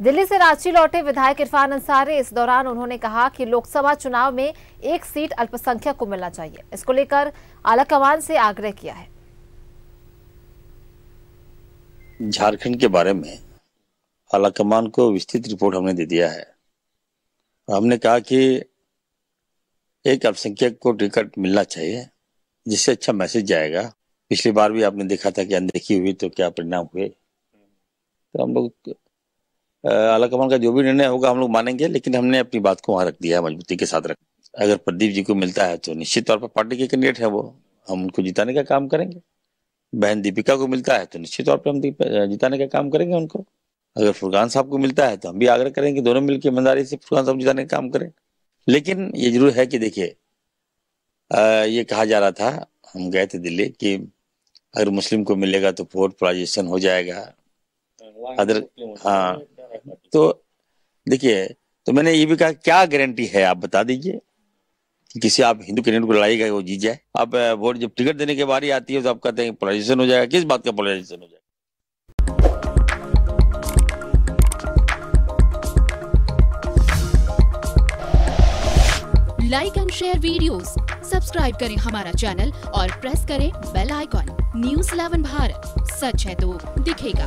दिल्ली से रांची लौटे विधायक इरफान अंसारी। इस दौरान उन्होंने कहा कि लोकसभा चुनाव में एक सीट अल्पसंख्यक को मिलना चाहिए। इसको लेकर आलाकमान से आग्रह किया है। झारखंड के बारे में आलाकमान को विस्तृत रिपोर्ट हमने दे दिया है। हमने कहा कि एक अल्पसंख्यक को टिकट मिलना चाहिए, जिससे अच्छा मैसेज जाएगा। पिछली बार भी आपने देखा था कि अनदेखी हुई तो क्या परिणाम हुए। तो हम लोग आलाकमान का जो भी निर्णय होगा हम लोग मानेंगे लेकिन हमने अपनी बात को वहाँ रख दिया है मजबूती के साथ रख। अगर प्रदीप जी को मिलता है तो निश्चित तौर पर पार्टी के कैंडिडेट है वो। हम उनको जिताने का काम करेंगे। बहन दीपिका को मिलता है तो निश्चित तौर पर हम जिताने का काम करेंगे उनको। अगर फुरकान साहब को मिलता है तो हम भी आग्रह करेंगे दोनों मिलकर ईमानदारी से फुरकान साहब जिताने का काम करें। लेकिन ये ज़रूर है कि देखिए ये कहा जा रहा था हम गए थे दिल्ली कि अगर मुस्लिम को मिलेगा तो वोट पोलाइजेशन हो जाएगा। अदर हाँ। तो देखिए तो मैंने ये भी कहा क्या गारंटी है? आप बता दीजिए कि किसी आप हिंदू कैंडिडेट को लड़ाईगा वो जीत जाए। आप वोट जब टिकट देने की बारी आती है तो आप कहते हैं पोलाइजेशन हो जाएगा। किस बात का पोलाइजेशन हो जाएगा? Like and share videos, subscribe करें हमारा चैनल और प्रेस करें बेल आइकॉन न्यूज़ 11 भारत. सच है तो दिखेगा।